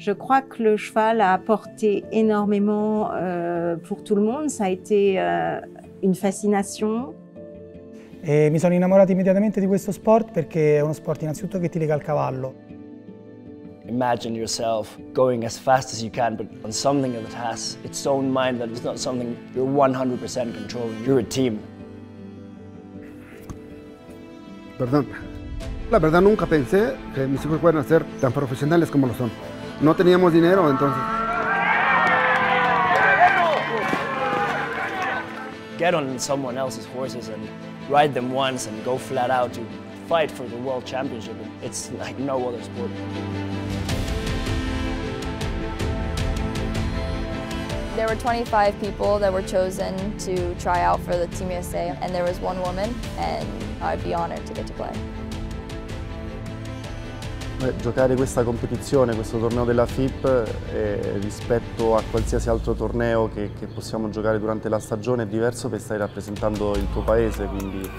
Je crois que le cheval a apporté énormément euh, pour tout le monde. Ça a été euh, une fascination. E mi sono innamorato immediatamente di questo sport perché è uno sport innanzitutto che ti lega al cavallo. Imagine yourself going as fast as you can, but on something that has its own mind, that is not something you're 100% controlling. You're a team. Perdón. La verdad nunca pensé que mis hijos fueran a ser tan profesionales como lo son. No teníamos dinero, entonces... Get on someone else's horses and ride them once and go flat out to fight for the world championship. It's like no other sport. There were 25 people that were chosen to try out for the Team USA, and there was one woman, and I'd be honored to get to play. Beh, giocare questa competizione, questo torneo della FIP eh, rispetto a qualsiasi altro torneo che, che, possiamo giocare durante la stagione è diverso perché stai rappresentando il tuo paese, quindi...